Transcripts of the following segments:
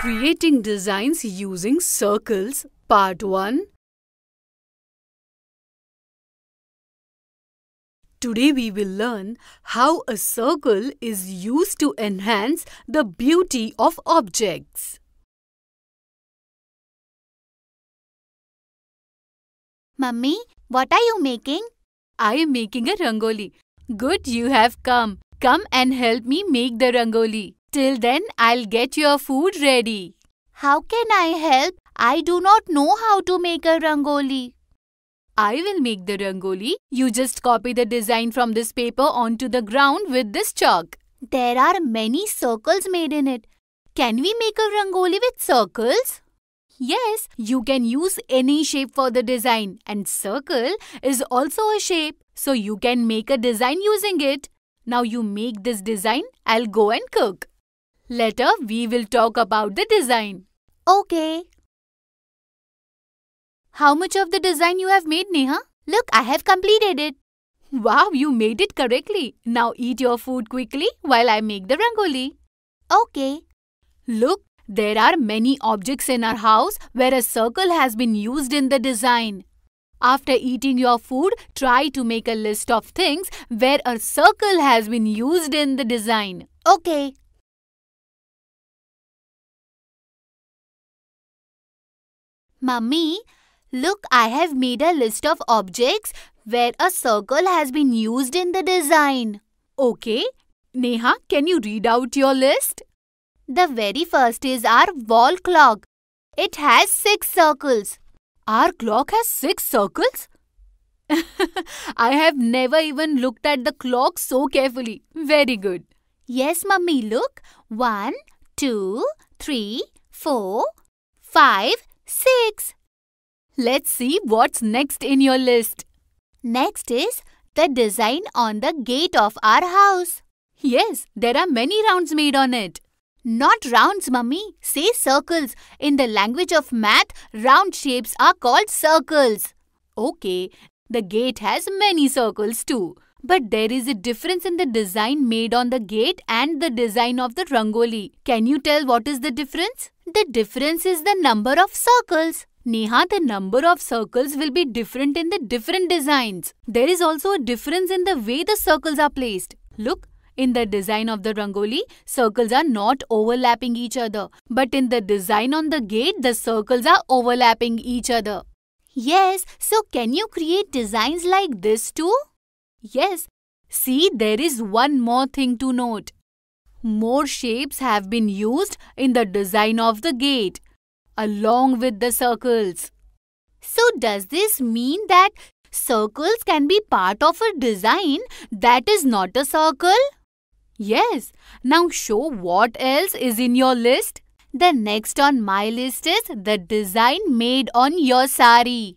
Creating designs using circles, part 1. Today we will learn how a circle is used to enhance the beauty of objects. Mummy, what are you making? I am making a rangoli. Good you have come. Come and help me make the rangoli. Till then, I'll get your food ready. How can I help? I do not know how to make a rangoli. I will make the rangoli. You just copy the design from this paper onto the ground with this chalk. There are many circles made in it. Can we make a rangoli with circles? Yes, you can use any shape for the design and circle is also a shape. So you can make a design using it. Now you make this design, I'll go and cook. Later, we will talk about the design. Okay. How much of the design you have made, Neha? Look, I have completed it. Wow, you made it correctly. Now eat your food quickly while I make the rangoli. Okay. Look, there are many objects in our house where a circle has been used in the design. After eating your food, try to make a list of things where a circle has been used in the design. Okay. Mummy, look, I have made a list of objects where a circle has been used in the design. Okay. Neha, can you read out your list? The very first is our wall clock. It has six circles. Our clock has six circles? I have never even looked at the clock so carefully. Very good. Yes, mummy, look. One, two, three, four, five, six. Let's see what's next in your list. Next is the design on the gate of our house. Yes, there are many rounds made on it. Not rounds, mummy. Say circles. In the language of math, round shapes are called circles. Okay, the gate has many circles too. But there is a difference in the design made on the gate and the design of the rangoli. Can you tell what is the difference? The difference is the number of circles. Neha, the number of circles will be different in the different designs. There is also a difference in the way the circles are placed. Look, in the design of the rangoli, circles are not overlapping each other. But in the design on the gate, the circles are overlapping each other. Yes, so can you create designs like this too? Yes. See, there is one more thing to note. More shapes have been used in the design of the gate, along with the circles. So does this mean that circles can be part of a design that is not a circle? Yes. Now show what else is in your list. The next on my list is the design made on your sari.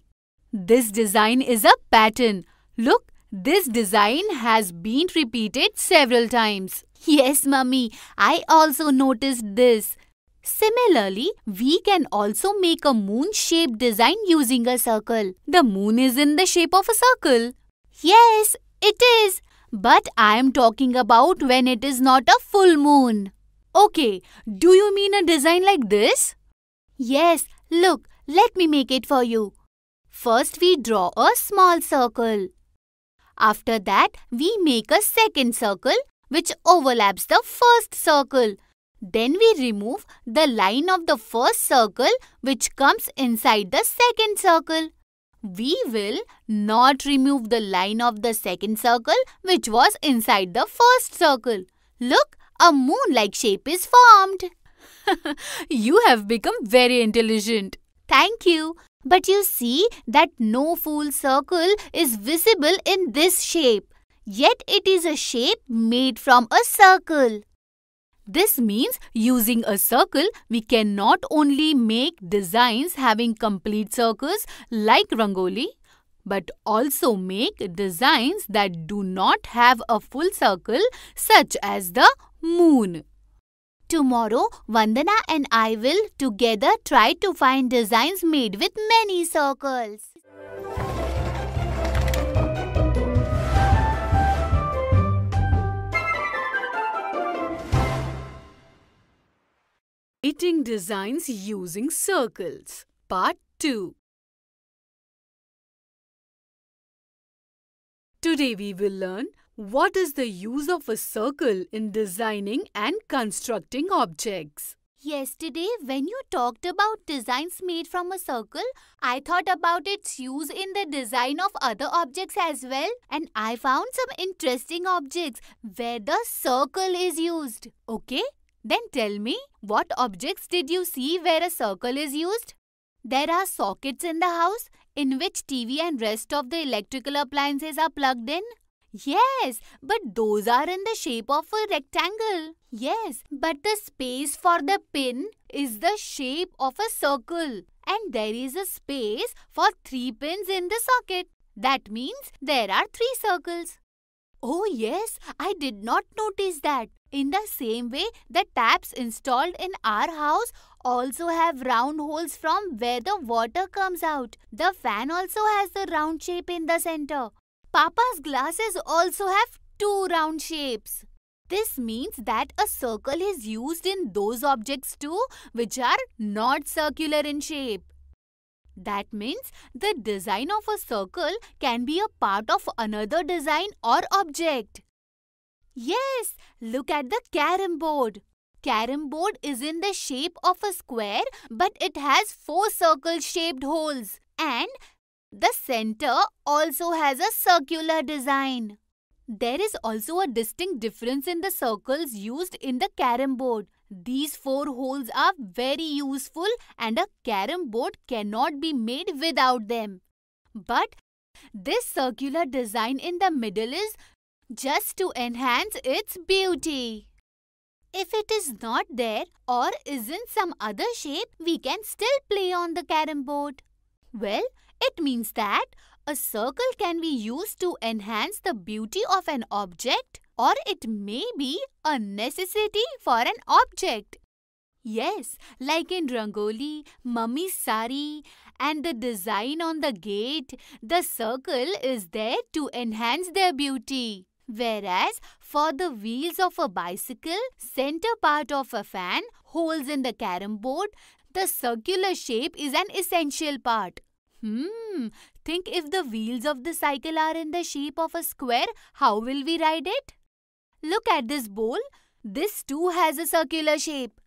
This design is a pattern. Look, this design has been repeated several times. Yes, mummy, I also noticed this. Similarly, we can also make a moon-shaped design using a circle. The moon is in the shape of a circle. Yes, it is. But I am talking about when it is not a full moon. Okay, do you mean a design like this? Yes, look, let me make it for you. First, we draw a small circle. After that, we make a second circle which overlaps the first circle. Then we remove the line of the first circle which comes inside the second circle. We will not remove the line of the second circle which was inside the first circle. Look, a moon-like shape is formed. you have become very intelligent. Thank you. But you see that no full circle is visible in this shape. Yet it is a shape made from a circle. This means using a circle, we can not only make designs having complete circles like Rangoli, but also make designs that do not have a full circle such as the moon. Tomorrow, Vandana and I will together try to find designs made with many circles. Creating designs using circles. Part 2. Today we will learn what is the use of a circle in designing and constructing objects. Yesterday, when you talked about designs made from a circle, I thought about its use in the design of other objects as well, and I found some interesting objects where the circle is used. Okay, then tell me, what objects did you see where a circle is used? There are sockets in the house in which TV and rest of the electrical appliances are plugged in. Yes, but those are in the shape of a rectangle. Yes, but the space for the pin is the shape of a circle. And there is a space for three pins in the socket. That means there are three circles. Oh yes, I did not notice that. In the same way, the taps installed in our house also have round holes from where the water comes out. The fan also has the round shape in the center. Papa's glasses also have two round shapes. This means that a circle is used in those objects too which are not circular in shape. That means the design of a circle can be a part of another design or object. Yes, look at the carom board. Carom board is in the shape of a square but it has four circle shaped holes and the center also has a circular design. There is also a distinct difference in the circles used in the carom board. These four holes are very useful and a carom board cannot be made without them. But this circular design in the middle is just to enhance its beauty. If it is not there or is in some other shape, we can still play on the carom board. Well, it means that a circle can be used to enhance the beauty of an object or it may be a necessity for an object. Yes, like in Rangoli, Mummy's sari and the design on the gate, the circle is there to enhance their beauty. Whereas for the wheels of a bicycle, center part of a fan, holes in the carom board, the circular shape is an essential part. Hmm, think if the wheels of the cycle are in the shape of a square, how will we ride it? Look at this bowl. This too has a circular shape.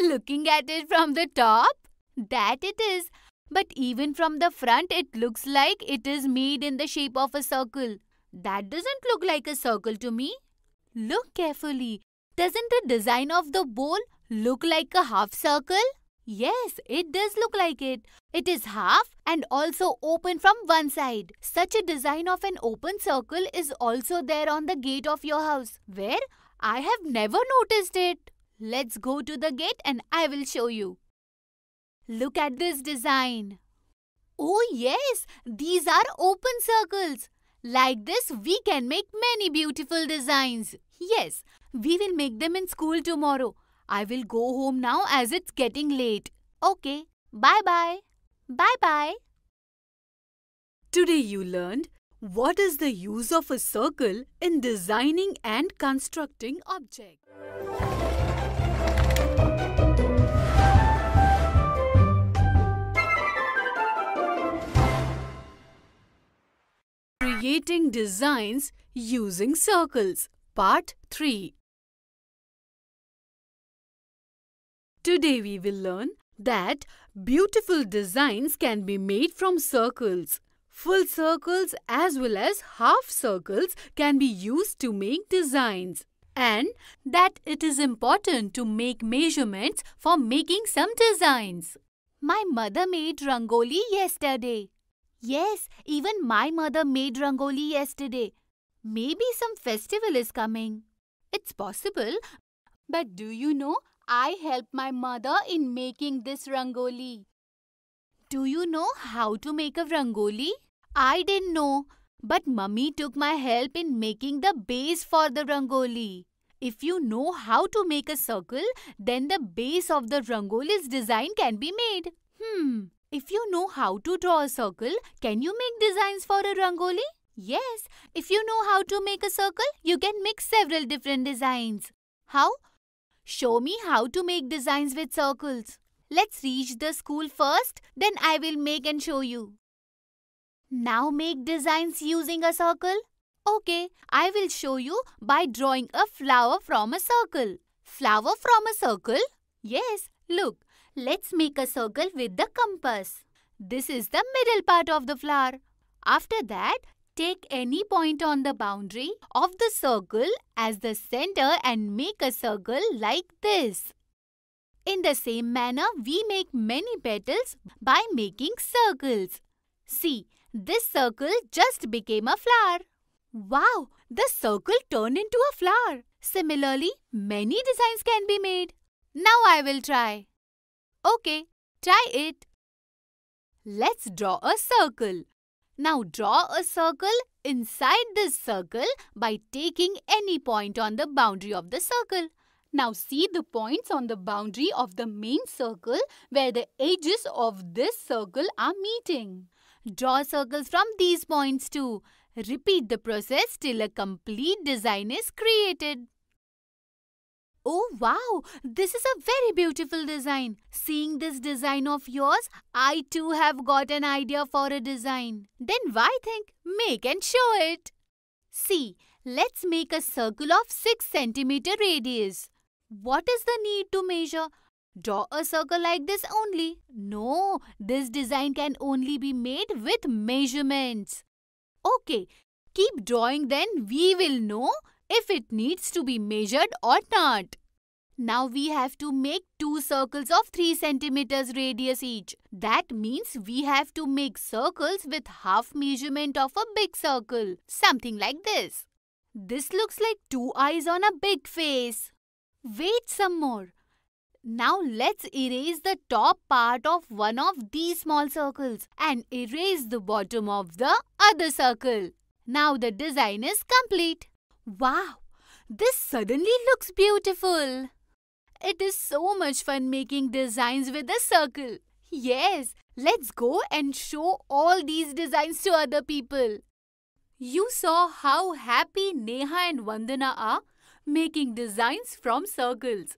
Looking at it from the top, that it is. But even from the front, it looks like it is made in the shape of a circle. That doesn't look like a circle to me. Look carefully. Doesn't the design of the bowl look like a half circle? Yes, it does look like it. It is half and also open from one side. Such a design of an open circle is also there on the gate of your house, where I have never noticed it. Let's go to the gate and I will show you. Look at this design. Oh yes, these are open circles. Like this, we can make many beautiful designs. Yes, we will make them in school tomorrow. I will go home now as it's getting late. Okay, bye bye. Bye bye. Today you learned what is the use of a circle in designing and constructing objects. Creating designs using circles. Part 3 Today we will learn that beautiful designs can be made from circles. Full circles as well as half circles can be used to make designs. And that it is important to make measurements for making some designs. My mother made rangoli yesterday. Yes, even my mother made rangoli yesterday. Maybe some festival is coming. It's possible. But do you know I helped my mother in making this rangoli. Do you know how to make a rangoli? I didn't know, but mummy took my help in making the base for the rangoli. If you know how to make a circle, then the base of the rangoli's design can be made. Hmm, if you know how to draw a circle, can you make designs for a rangoli? Yes, if you know how to make a circle, you can make several different designs. How? Show me how to make designs with circles. Let's reach the school first, then I will make and show you. Now make designs using a circle. Okay, I will show you by drawing a flower from a circle. Flower from a circle? Yes, look. Let's make a circle with the compass. This is the middle part of the flower. After that, take any point on the boundary of the circle as the center and make a circle like this. In the same manner, we make many petals by making circles. See, this circle just became a flower. Wow, the circle turned into a flower. Similarly, many designs can be made. Now I will try. Okay, try it. Let's draw a circle. Now draw a circle inside this circle by taking any point on the boundary of the circle. Now see the points on the boundary of the main circle where the edges of this circle are meeting. Draw circles from these points too. Repeat the process till a complete design is created. Oh wow, this is a very beautiful design. Seeing this design of yours, I too have got an idea for a design. Then why think? Make and show it. See, let's make a circle of 6 centimeter radius. What is the need to measure? Draw a circle like this only. No, this design can only be made with measurements. Okay, keep drawing then we will know if it needs to be measured or not. Now we have to make two circles of 3 centimeters radius each. That means we have to make circles with half measurement of a big circle. Something like this. This looks like two eyes on a big face. Wait some more. Now let's erase the top part of one of these small circles and erase the bottom of the other circle. Now the design is complete. Wow, this suddenly looks beautiful. It is so much fun making designs with a circle. Yes, let's go and show all these designs to other people. You saw how happy Neha and Vandana are making designs from circles.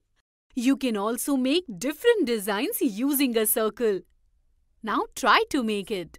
You can also make different designs using a circle. Now try to make it.